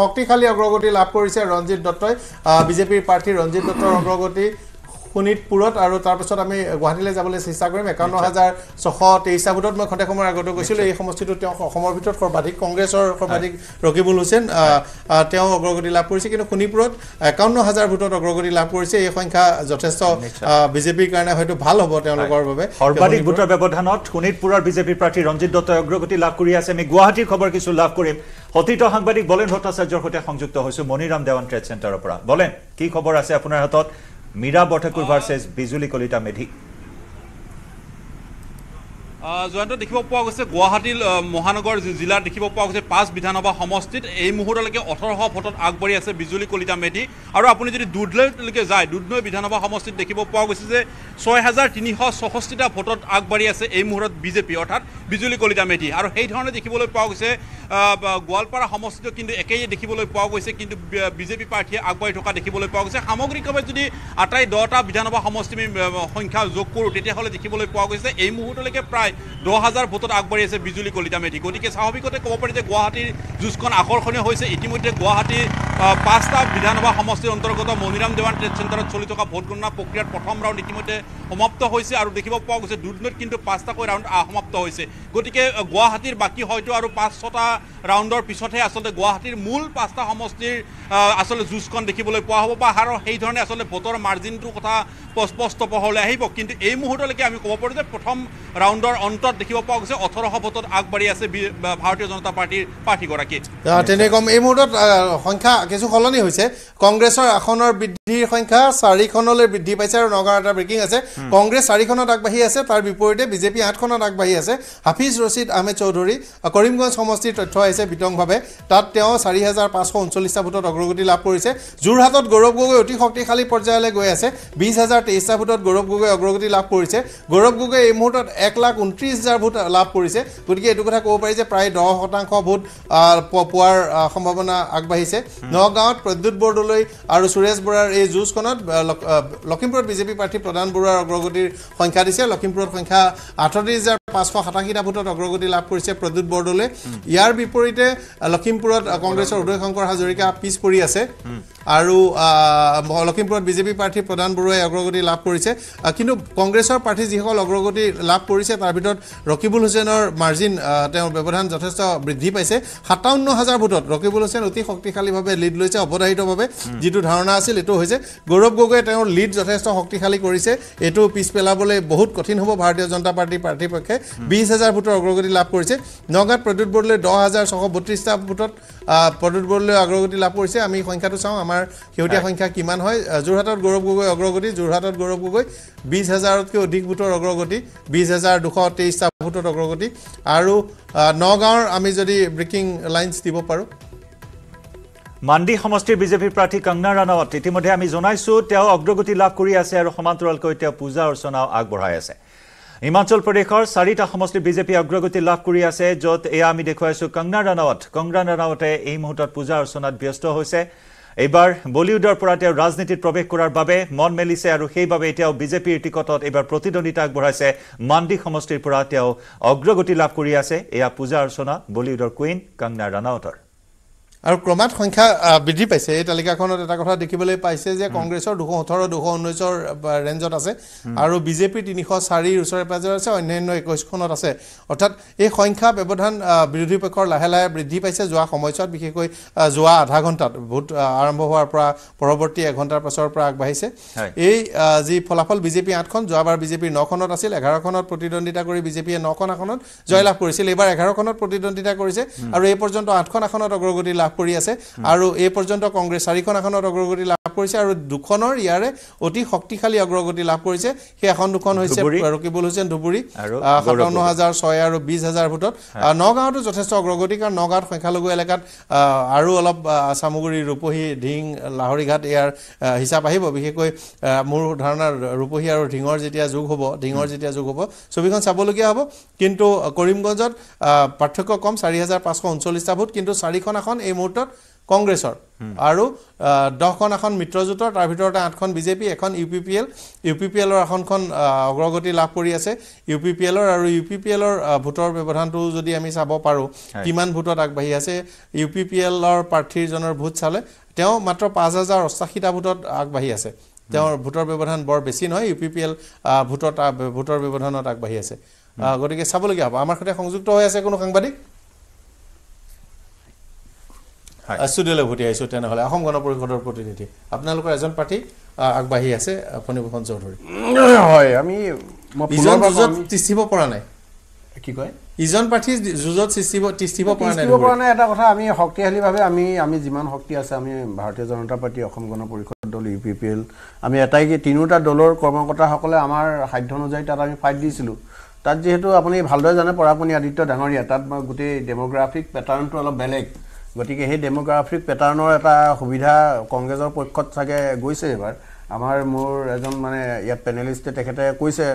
শক্তিশালী অগ্ৰগতি লাভ কৰিছে ৰঞ্জিত দত্তই। বিজেপিৰ প্ৰাৰ্থী ৰঞ্জিত দত্তৰ অগ্ৰগতি শোণিতপুৰত আৰু তাৰপিছত আমি গুৱাহাটীলৈ যাবলৈ চেষ্টা কৰিম। একাৱন্ন হাজাৰ ছশ তেইছটা ভোটত মই খন্তেক সময়ৰ আগতে গৈছিলোঁ। এই সমষ্টিটোত তেওঁ অসমৰ ভিতৰত সৰ্বাধিক কংগ্ৰেছৰ সৰ্বাধিক ৰকিবুল হুছেইন। তেওঁ অগ্ৰগতি লাভ কৰিছে। কিন্তু শোণিতপুৰত একাৱন্ন হাজাৰ ভোটত অগ্ৰগতি লাভ কৰিছে। এই সংখ্যা যথেষ্ট বিজেপিৰ কাৰণে হয়তো ভাল হ'ব তেওঁলোকৰ বাবে। সৰ্বাধিক ভোটৰ ব্যৱধানত শোণিতপুৰৰ বিজেপিৰ প্ৰাৰ্থী ৰঞ্জিত দত্তই অগ্ৰগতি লাভ কৰি আছে। আমি গুৱাহাটীৰ খবৰ কিছু লাভ কৰিম। সতীৰ্থ সাংবাদিক বলেন ভট্টাচাৰ্যৰ সৈতে সংযুক্ত হৈছো। মণিৰাম দেৱান ট্ৰেড চেণ্টাৰৰ পৰা। বলেন কি খবৰ আছে আপোনাৰ হাতত? মীৰা বৰঠাকুৰ ভাৰ্চেছ বিজুলী কলিতা মেধি। জয়ন্ত দেখিব পোৱা গৈছে গুৱাহাটী মহানগৰ জিলাত দেখিব পোৱা গৈছে পাঁচ বিধানসভা সমষ্টিত। এই মুহূৰ্তলৈকে ওঠৰশ ভোটত আগবাঢ়ি আছে বিজুলী কলিতা মেধি। আৰু আপুনি যদি দুধনৈলৈকে যায় দুধনৈ বিধানসভা সমষ্টিত দেখিব পোৱা গৈছে যে ছয় হাজাৰ তিনিশ চৌষষ্ঠিটা ভোটত আগবাঢ়ি আছে এই মুহূৰ্তত বিজেপি অৰ্থাৎ বিজুলী কলিতা মেধি। আৰু সেই ধৰণে দেখিবলৈ পোৱা গৈছে গোৱালপাৰা সমষ্টিতো কিন্তু একেই দেখিবলৈ পোৱা গৈছে কিন্তু বিজেপি প্ৰাৰ্থীয়ে আগবাঢ়ি থকা দেখিবলৈ পোৱা গৈছে। সামগ্ৰিকভাৱে যদি আটাই দহটা বিধানসভা সমষ্টি আমি সংখ্যা যোগ কৰোঁ তেতিয়াহ'লে দেখিবলৈ পোৱা গৈছে এই মুহূৰ্তলৈকে প্ৰায় দহ হাজাৰ ভোটত আগবাঢ়ি আছে বিজুলী কলিতা মেধি। গতিকে স্বাভাৱিকতে ক'ব পাৰি যে গুৱাহাটীৰ যুঁজখন আকৰ্ষণীয় হৈছে। ইতিমধ্যে গুৱাহাটীৰ পাঁচটা বিধানসভা সমষ্টিৰ অন্তৰ্গত মণিৰাম দেৱান ট্ৰেড চেণ্টাৰত চলি থকা ভোট গণনা প্ৰক্ৰিয়াৰ প্ৰথম ৰাউণ্ড ইতিমধ্যে সমাপ্ত হৈছে আৰু দেখিব পোৱা গৈছে দুধনৈত কিন্তু পাঁচটাকৈ ৰাউণ্ড সমাপ্ত হৈছে। গতিকে গুৱাহাটীৰ বাকী হয়তো আৰু পাঁচ ছটা ৰাউণ্ডৰ পিছতহে আচলতে গুৱাহাটীৰ মূল পাঁচটা সমষ্টিৰ আচলতে যুঁজখন দেখিবলৈ পোৱা হ'ব বা আৰু সেই ধৰণে আচলতে ভোটৰ মাৰ্জিনটোৰ কথা স্প- স্পষ্ট পোহৰলৈ আহিব। কিন্তু এই মুহূৰ্তলৈকে আমি ক'ব পাৰোঁ যে প্ৰথম ৰাউণ্ডৰ অন্তত দেখিব পোৱা গৈছে ওঠৰশ ভোটত আগবাঢ়ি আছে ভাৰতীয় জনতা পাৰ্টীৰ প্ৰাৰ্থীগৰাকী। তেনে কম এই মুহূৰ্তত সংখ্যা কিছু সলনি হৈছে। কংগ্ৰেছৰ আসনৰ বৃদ্ধিৰ সংখ্যা চাৰিখনলৈ বৃদ্ধি পাইছে আৰু নগাঁৱৰ এটা ব্ৰেকিং আছে। কংগ্ৰেছ চাৰিখনত আগবাঢ়ি আছে তাৰ বিপৰীতে বিজেপি আঠখনত আগবাঢ়ি আছে। হাফিজ ৰছিদ আহমেদ চৌধুৰী কৰিমগঞ্জ সমষ্টিৰ তথ্য আহিছে বিতংভাৱে। তাত তেওঁ চাৰি হাজাৰ পাঁচশ ঊনচল্লিছটা ভোটত অগ্ৰগতি লাভ কৰিছে। যোৰহাটত গৌৰৱ গগৈ অতি শক্তিশালী পৰ্যায়লৈ গৈ আছে। বিছ হাজাৰ তেইছটা ভোটত গৌৰৱ গগৈ অগ্ৰগতি লাভ কৰিছে। গৌৰৱ গগৈ এই মুহূৰ্তত এক লাখ ঊনত্ৰিছ হাজাৰ ভোট লাভ কৰিছে। গতিকে এইটো কথা ক'ব পাৰি যে প্ৰায় দহ শতাংশ ভোট পোৱাৰ সম্ভাৱনা আগবাঢ়িছে। নগাঁৱত প্ৰদ্যুৎ বৰদলৈ আৰু সুৰেশ বৰাৰ এই যুঁজখনত লখিমপুৰত বিজেপি প্ৰাৰ্থী প্ৰধান বৰুৱাৰ অগ্ৰগতিৰ সংখ্যা দিছে। লখিমপুৰত সংখ্যা আঠত্ৰিছ হাজাৰ পাঁচশ সাতাশীটা ভোটত অগ্ৰগতি লাভ কৰিছে প্ৰদ্যুৎ বৰদলৈ। ইয়াৰ বিপৰীতে লখিমপুৰত কংগ্ৰেছৰ উদয় শংকৰ হাজৰিকা পিছ পৰি আছে। আৰু লখিমপুৰত বিজেপি প্ৰাৰ্থী প্ৰধান বৰুৱাই অগ্ৰগতি লাভ কৰিছে। কিন্তু কংগ্ৰেছৰ প্ৰাৰ্থী যিসকল অগ্ৰগতি লাভ কৰিছে তাৰ ভিতৰত ৰকিবুল হুছেইনৰ মাৰ্জিন তেওঁৰ ব্যৱধান যথেষ্ট বৃদ্ধি পাইছে। সাতাৱন্ন হাজাৰ ভোটত ৰকিবুল হুছেইন অতি শক্তিশালীভাৱে লিড লৈছে অৱধাৰিতভাৱে যিটো ধাৰণা আছিল এইটো হৈছে গৌৰৱ গগৈয়ে তেওঁৰ লিড যথেষ্ট শক্তিশালী কৰিছে। এইটো পিছ পেলাবলৈ বহুত কঠিন হ'ব ভাৰতীয় জনতা পাৰ্টীৰ প্ৰাৰ্থীৰ পক্ষে বিছ হাজাৰ ভোটৰ অগ্ৰগতি লাভ কৰিছে। নগাঁৱত প্ৰদ্যুৎ বৰদলৈ দহ হাজাৰ ছশ বত্ৰিছটা ভোটত প্ৰদ্যুৎ বৰদলৈ অগ্ৰগতি লাভ কৰিছে। আমি সংখ্যাটো চাওঁ আমাৰ শেহতীয়া সংখ্যা কিমান হয়। যোৰহাটত গৌৰৱ গগৈ অগ্ৰগতি যোৰহাটত গৌৰৱ গগৈ বিছ হাজাৰতকৈ অধিক ভোটৰ অগ্ৰগতি বিছ হাজাৰ দুশ তেইছটা ভোটত অগ্ৰগতি। আৰু নগাঁৱৰ আমি যদি ব্ৰেকিং লাইনছ দিব পাৰোঁ। মাণ্ডি সমষ্টিৰ বিজেপিৰ প্ৰাৰ্থী কংগনা ৰাণাৱত ইতিমধ্যে আমি জনাইছো তেওঁ অগ্ৰগতি লাভ কৰি আছে আৰু সমান্তৰালকৈ তেওঁ পূজা অৰ্চনাও আগবঢ়াই আছে। হিমাচল প্ৰদেশৰ চাৰিটা সমষ্টিৰ বিজেপি অগ্ৰগতি লাভ কৰি আছে য'ত এয়া আমি দেখুৱাইছো কংগনা ৰাণাৱত কংগনা ৰাণাৱতে এই মুহূৰ্তত পূজা অৰ্চনাত ব্যস্ত হৈছে। এইবাৰ বলিউডৰ পৰা তেওঁ ৰাজনীতিত প্ৰৱেশ কৰাৰ বাবে মন মেলিছে আৰু সেইবাবে এতিয়াও বিজেপিৰ টিকটত এইবাৰ প্ৰতিদ্বন্দ্বিতা আগবঢ়াইছে। মাণ্ডি সমষ্টিৰ পৰা তেওঁ অগ্ৰগতি লাভ কৰি আছে। এয়া পূজা অৰ্চনা বলিউডৰ কুইন কংগনা ৰাণাৱতৰ আৰু ক্ৰমাৎ সংখ্যা বৃদ্ধি পাইছে। এই তালিকাখনত এটা কথা দেখিবলৈ পাইছে যে কংগ্ৰেছৰ দুশ ওঠৰ দুশ ঊনৈছৰ ৰেঞ্জত আছে। আৰু বিজেপিৰ তিনিশ চাৰিৰ ওচৰে পাজৰে আছে অন্যান্য একৈছখনত আছে। অৰ্থাৎ এই সংখ্যা ব্যৱধান বিৰোধী পক্ষৰ লাহে লাহে বৃদ্ধি পাইছে যোৱা সময়ছোৱাত বিশেষকৈ যোৱা আধা ঘণ্টাত। ভোট আৰম্ভ হোৱাৰ পৰা পৰৱৰ্তী এঘণ্টাৰ পাছৰ পৰা আগবাঢ়িছে। এই যি ফলাফল বিজেপি আঠখন যোৱাবাৰ বিজেপিৰ নখনত আছিল এঘাৰখনত প্ৰতিদ্বন্দ্বিতা কৰি বিজেপিয়ে নখন আসনত জয়লাভ কৰিছিল। এইবাৰ এঘাৰখনত প্ৰতিদ্বন্দ্বিতা কৰিছে আৰু এই পৰ্যন্ত আঠখন আসনত অগ্ৰগতি লাভ কৰি আছে। আৰু এই পৰ্যন্ত কংগ্ৰেছ চাৰিখন আসনত অগ্ৰগতি লাভ কৰিছে আৰু দুখনৰ ইয়াৰে অতি শক্তিশালী অগ্ৰগতি লাভ কৰিছে। সেই আসন দুখন হৈছে। ৰকিবুল হুছেইন ধুবুৰী সাতাৱন্ন। হাজাৰ ছয় আৰু বিছ হাজাৰ ভোটত। নগাঁৱতো যথেষ্ট অগ্ৰগতি কাৰণ নগাঁৱত সংখ্যালঘু এলেকাত আৰু অলপ চামগুৰি ৰূপহী ঢিং লাহৰীঘাট ইয়াৰ হিচাপ আহিব। বিশেষকৈ মোৰ ধাৰণা ৰূপহী আৰু ঢিঙৰ যেতিয়া যোগ হ'ব ঢিঙৰ যেতিয়া যোগ হ'ব ছবিখন চাবলগীয়া হ'ব। কিন্তু কৰিমগঞ্জত পাৰ্থক্য কম চাৰি হাজাৰ পাঁচশ ঊনচল্লিছটা ভোট। কিন্তু চাৰিখন আসন এই মুহূৰ্তত কংগ্ৰেছৰ। আৰু দহখন আসন মিত্ৰজোঁটৰ তাৰ ভিতৰতে আঠখন বিজেপি এখন U P P L. U P P এলৰ আসনখন অগ্ৰগতি লাভ কৰি আছে। ইউ পি পি এলৰ আৰু ইউ পি পি এলৰ ভোটৰ ব্যৱধানটো যদি আমি চাব পাৰোঁ কিমান ভোটত আগবাঢ়ি আছে ইউ পি পি এলৰ প্ৰাৰ্থীজনৰ ভোট চালে তেওঁ মাত্ৰ পাঁচ হাজাৰ অষ্টাশীটা ভোটত আগবাঢ়ি আছে। তেওঁৰ ভোটৰ ব্যৱধান বৰ বেছি নহয় ইউ পি পি এল ভোটত ভোটৰ ব্যৱধানত আগবাঢ়ি আছে। গতিকে চাবলগীয়া হ'ব। আমাৰ সৈতে সংযুক্ত হৈ আছে কোনো সাংবাদিক? ষ্টুডিঅ'লৈ উভতি আহিছোঁ তেনেহ'লে। অসম গণ পৰিষদৰ প্ৰতিনিধি। আপোনালোকৰ এজন প্ৰাৰ্থী আগবাঢ়ি আছে ফণীভূষণ চৌধুৰী। হয় আমি ইজন যুঁজত তিষ্ঠিব পৰা নাই। কি কয়? ইজন প্ৰাৰ্থী যুঁজত তিষ্ঠিব তিষ্ঠিব পৰা নাই তিষ্ঠিব পৰা। নাই এটা কথা আমি শক্তিশালীভাৱে আমি আমি যিমান শক্তি আছে আমি ভাৰতীয় জনতা পাৰ্টি অসম গণ পৰিষদ দল ইউ পি পি এল আমি এটাই কি তিনিওটা দলৰ কৰ্মকৰ্তাসকলে আমাৰ সাধ্য অনুযায়ী তাত আমি ফাইট দিছিলোঁ। তাত যিহেতু আপুনি ভালদৰে জানে পৰাপণি আদিত্য ডাঙৰীয়া তাত গোটেই ডেম'গ্ৰাফিক পেটাৰ্ণটো অলপ বেলেগ। গতিকে সেই ডেম'গ্ৰাফিক পেটাৰ্ণৰ এটা সুবিধা কংগ্ৰেছৰ পক্ষত চাগে গৈছে এইবাৰ আমাৰ মোৰ এজন মানে ইয়াত পেনেলিষ্টে তেখেতে কৈছে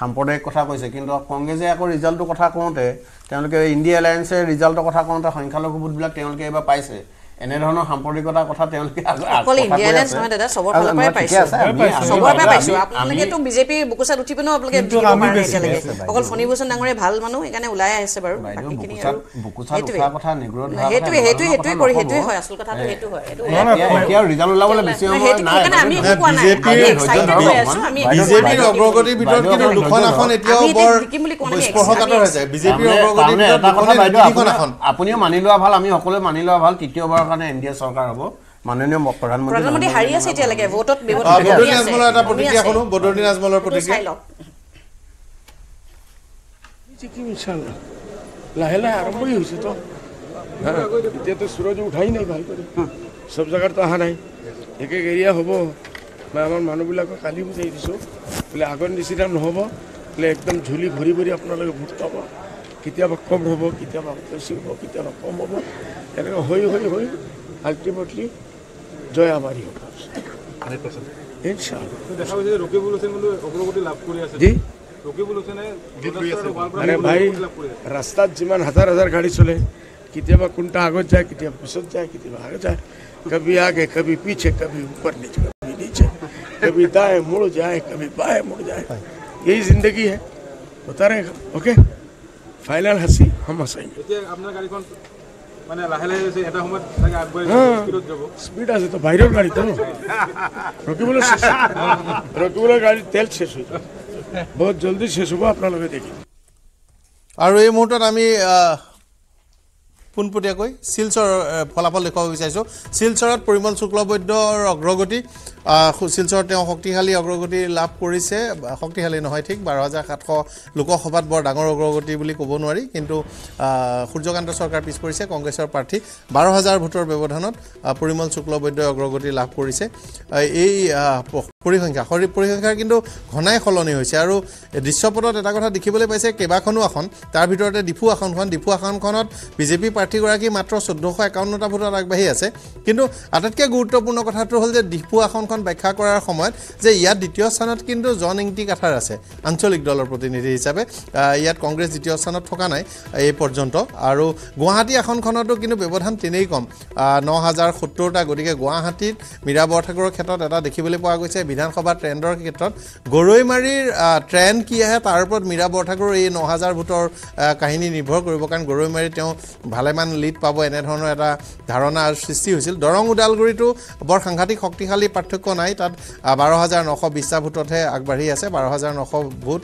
সাম্প্ৰদায়িক কথা কৈছে কিন্তু কংগ্ৰেছে আকৌ ৰিজাল্টৰ কথা কওঁতে তেওঁলোকে ইণ্ডিয়া এলায়েন্সে ৰিজাল্টৰ কথা কওঁতে সংখ্যালঘু ভোটবিলাক তেওঁলোকে এইবাৰ পাইছে। এনেধৰণৰ সাম্প্ৰদায়িকতাৰ কথা তেওঁলোকে আপোনালোকেতো বিজেপি বুকুচাত উঠি পিনেও আপোনালোকে। অকল ফণীভূষণ ডাঙৰে ভাল মানুহ সেইকাৰণে ওলাই আহিছে বাৰু। বিজেপিৰ অগ্ৰগতিৰ ভিতৰত কিন্তু দুখন আসন। এতিয়াও বৰ স্পৰ্শকাতৰ হৈছে বিজেপিৰ অগ্ৰগতিৰ ভিতৰত আপুনিও মানি লোৱা ভাল আমি সকলোৱে মানি লোৱা ভাল তৃতীয়বাৰৰ কাৰণে এন ডি এ চৰকাৰ হ'ব। মাননীয় প্ৰধানমন্ত্ৰী প্ৰধানমন্ত্ৰী হাৰি আছে এতিয়ালৈকে ভোটত আহ, ব্যৱধান বদৰুদ্দিন কমি আছে, আজমলৰ এটা কমি প্ৰতিক্ৰিয়া আছে। শুনো বদৰুদ্দিন আজমলৰ সেইটো প্ৰতিক্ৰিয়া। চাই লওক। জিকিম ইনশাল্লাহ লাহে লাহে আৰম্ভই হৈছে তো। হা, এতিয়াতো সুৰজ উঠাই নাই ভাল কৰি চব জেগাততো অহা নাই। এক এক এৰিয়া হ'ব। মই আমাৰ মানুহবিলাকক কালি বুজাই দিছোঁ। বোলে আগৰ নিচিনা নহ'ব। বোলে একদম ঝুলি ভৰি ভৰি আপোনালোকে ভোট পাব। কেতিয়াবা কম হ'ব কেতিয়াবা বেছি হ'ব কেতিয়াবা কম হ'ব। এনেকৈ হৈ হৈ হৈ আল্টিমেটলি জয় আমাৰি হ'ব ইনশাল্লাহ দেখা গৈছে যে ৰকিবুল হুছেইন কিন্তু অগ্ৰগতি লাভ কৰি আছে জি ৰকিবুল হুছেইনে যথেষ্ট হোৱাৰ পৰা আৰে ভাই অগ্ৰগতি লাভ কৰি আছে ৰাস্তাত যিমান হাজাৰ হাজাৰ গাড়ী চলে কেতিয়াবা কোনটা আগত যায় কেতিয়াবা পিছত যায় কেতিয়াবা আগত যায় কবি আগে কবি পিছে কবি ऊपर नीचे कभी नीचे कभी दाएं मुड़ जाए कभी बाएं मुड़ जाए यही जिंदगी है होता रहेगा ओके फाइनल हंसी हम हंसेंगे এতিয়া আপোনাৰ গাড়ীখন মানে লাহে লাহে হৈছে এটা সময়ত চাগে আগবাঢ়ি হা। স্পীডত যাব। স্পিড আছে তো বাইরের গাড়ি তো রকিবুলের গাড়ির তেল শেষ হয়ে যাবে বহুত জলদি শেষ হবো দেখি। আৰু এই মুহূৰ্তত আমি পোনপটীয়াকৈ শিলচৰৰ ফলাফল দেখুৱাব বিচাৰিছোঁ। শিলচৰত পৰিমল শুক্লবৈদ্যৰ অগ্ৰগতি শিলচৰত তেওঁ শক্তিশালী অগ্ৰগতি লাভ কৰিছে। শক্তিশালী নহয় ঠিক বাৰ হাজাৰ সাতশ লোকসভাত বৰ ডাঙৰ অগ্ৰগতি বুলি ক'ব নোৱাৰি কিন্তু সূৰ্যকান্ত চৰকাৰ পিছ পৰিছে কংগ্ৰেছৰ প্ৰাৰ্থী। বাৰ হাজাৰ ভোটৰ ব্যৱধানত পৰিমল শুক্লবৈদ্যই অগ্ৰগতি লাভ কৰিছে। এই পৰিসংখ্যা পৰিসংখ্যাৰ কিন্তু ঘনাই সলনি হৈছে। আৰু দৃশ্যপটত এটা কথা দেখিবলৈ পাইছে কেইবাখনো আসন তাৰ ভিতৰতে ডিফু আসনখন ডিফু আসনখনত বিজেপি প্ৰাৰ্থীগৰাকী মাত্ৰ চৈধ্যশ একাৱন্নটা ভোটত আগবাঢ়ি আছে। কিন্তু আটাইতকৈ গুৰুত্বপূৰ্ণ কথাটো হ'ল যে ডিফু আসনখন ব্যাখ্যা কৰাৰ সময়ত যে ইয়াত দ্বিতীয় স্থানত কিন্তু জন ইংটি কাঠাৰ আছে আঞ্চলিক দলৰ প্ৰতিনিধি হিচাপে। ইয়াত কংগ্ৰেছ দ্বিতীয় স্থানত থকা নাই এই পৰ্যন্ত। আৰু গুৱাহাটী আসনখনতো কিন্তু ব্যৱধান তেনেই কম। ন হাজাৰ সত্তৰটা গতিকে গুৱাহাটীত মীৰা বৰঠাকুৰৰ ক্ষেত্ৰত এটা দেখিবলৈ পোৱা গৈছে। বিধানসভা ট্ৰেণ্ডৰ ক্ষেত্ৰত গৰৈমাৰীৰ ট্ৰেণ্ড কি আহে তাৰ ওপৰত মীৰা বৰঠাকুৰৰ এই ন হাজাৰ ভোটৰ কাহিনী নিৰ্ভৰ কৰিব। কাৰণ গৰৈমাৰীত তেওঁ ভালেমান লিড পাব এনেধৰণৰ এটা ধাৰণা সৃষ্টি হৈছিল। দৰং ওদালগুৰিতো বৰ সাংঘাতিক শক্তিশালী পাৰ্থক্য নাই তাত বাৰ হাজাৰ নশ বিছটা ভোটতহে আগবাঢ়ি আছে বাৰ হাজাৰ নশ ভোট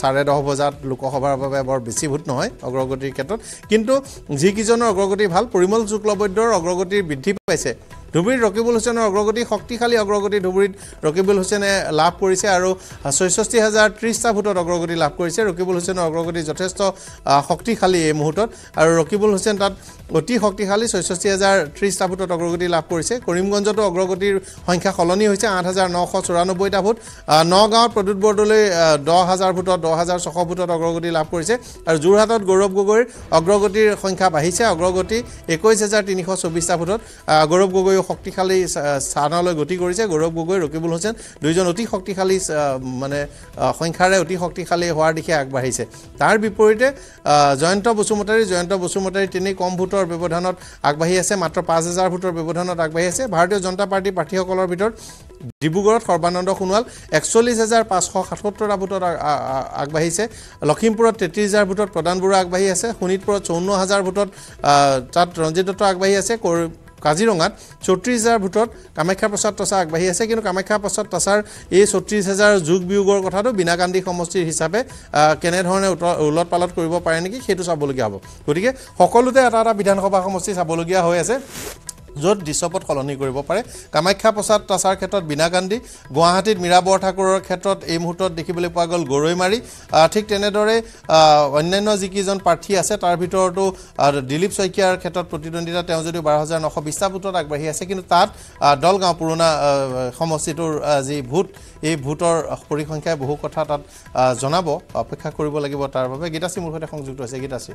চাৰে দহ বজাত লোকসভাৰ বাবে বৰ বেছি ভোট নহয় অগ্ৰগতিৰ ক্ষেত্ৰত। কিন্তু যিকেইজনৰ অগ্ৰগতি ভাল পৰিমল শুক্লবৈদ্যৰ অগ্ৰগতি বৃদ্ধি পাইছে। ধুবুৰীত ৰকিবুল হুছেইনৰ অগ্ৰগতি শক্তিশালী অগ্ৰগতি ধুবুৰীত ৰকিবুল হুছেইনে লাভ কৰিছে আৰু ছয়ষষ্ঠি হাজাৰ ত্ৰিছটা ভোটত অগ্ৰগতি লাভ কৰিছে। ৰকিবুল হুছেইনৰ অগ্ৰগতি যথেষ্ট শক্তিশালী এই মুহূৰ্তত। আৰু ৰকিবুল হুছেইন তাত অতি শক্তিশালী ছয়ষষ্ঠি হাজাৰ ত্ৰিছটা ভোটত অগ্ৰগতি লাভ কৰিছে। কৰিমগঞ্জতো অগ্ৰগতিৰ সংখ্যা সলনি হৈছে আঠ হাজাৰ নশ চৌৰানব্বৈটা ভোট। নগাঁৱত প্ৰদ্যুৎ বৰদলৈ দহ হাজাৰ ভোটত দহ হাজাৰ ছশ ভোটত অগ্ৰগতি লাভ কৰিছে। আৰু যোৰহাটত গৌৰৱ গগৈৰ অগ্ৰগতিৰ সংখ্যা বাঢ়িছে। অগ্ৰগতি একৈছ হাজাৰ তিনিশ চৌবিছটা ভোটত। গৌৰৱ গগৈও শক্তিশালী স্থানলৈ গতি কৰিছে। গৌৰৱ গগৈ ৰকিবুল হুছেইন দুয়োজন অতি শক্তিশালী মানে সংখ্যাৰে অতি শক্তিশালী হোৱাৰ দিশে আগবাঢ়িছে। তাৰ বিপৰীতে জয়ন্ত বসুমতাৰী জয়ন্ত বসুমতাৰী তিনি কম ভোটৰ ব্যৱধানত আগবাঢ়ি আছে মাত্ৰ পাঁচ হাজাৰ ভোটৰ ব্যৱধানত আগবাঢ়ি আছে। ভাৰতীয় জনতা পাৰ্টীৰ প্ৰাৰ্থীসকলৰ ভিতৰত ডিব্ৰুগড়ত সৰ্বানন্দ সোণোৱাল একচল্লিছ হাজাৰ পাঁচশ সাতসত্তৰটা ভোটত আগবাঢ়িছে। লখিমপুৰত তেত্ৰিছ হাজাৰ ভোটত প্ৰদান বৰুৱা আগবাঢ়ি আছে। শোণিতপুৰত চৌৱন্ন হাজাৰ ভোটত তাত ৰঞ্জিত দত্ত আগবাঢ়ি আছে। কাজিৰঙাত চৌত্ৰিছ হাজাৰ ভোটত কামাখ্যা প্ৰসাদ তছা আগবাঢ়ি আছে। কিন্তু কামাখ্যা প্ৰসাদ তছাৰ এই চৌত্ৰিছ হাজাৰ যোগ বিয়োগৰ কথাটো বিনা গান্ধী সমষ্টিৰ হিচাপে কেনেধৰণে ওলট পালট কৰিব পাৰে নেকি সেইটো চাবলগীয়া হ'ব। গতিকে সকলোতে এটা এটা বিধানসভা সমষ্টি চাবলগীয়া হৈ আছে। য'ত দৃশ্যপট সলনি কৰিব পাৰে। কামাখ্যা প্ৰসাদ তাছাৰ ক্ষেত্ৰত বীণা গান্ধী গুৱাহাটীত মীৰা বৰঠাকুৰৰ ক্ষেত্ৰত এই মুহূৰ্তত দেখিবলৈ পোৱা গ'ল গৰৈমাৰী ঠিক তেনেদৰে অন্যান্য যিকেইজন প্ৰাৰ্থী আছে তাৰ ভিতৰতো দিলীপ শইকীয়াৰ ক্ষেত্ৰত প্ৰতিদ্বন্দ্বিতা তেওঁ যদিও বাৰ হাজাৰ নশ বিছটা ভোটত আগবাঢ়ি আছে কিন্তু তাত দলগাঁও পুৰণা সমষ্টিটোৰ যি ভোট এই ভোটৰ পৰিসংখ্যাই বহু কথা তাত জনাব অপেক্ষা কৰিব লাগিব তাৰ বাবে। গীতাশ্ৰী মোৰ সৈতে সংযুক্ত হৈছে। গীতাশ্ৰী।